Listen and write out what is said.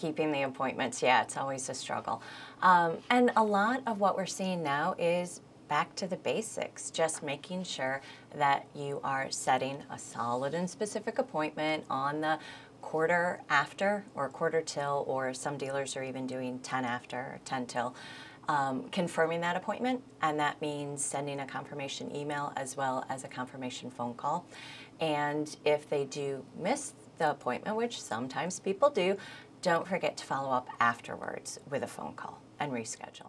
keeping the appointments, yeah, it's always a struggle. Um, and a lot of what we're seeing now is back to the basics, just making sure that you are setting a solid and specific appointment on the quarter after or quarter till, or some dealers are even doing 10 after or 10 till. Um, confirming that appointment, and that means sending a confirmation email as well as a confirmation phone call. And if they do miss the appointment, which sometimes people do, don't forget to follow up afterwards with a phone call and reschedule.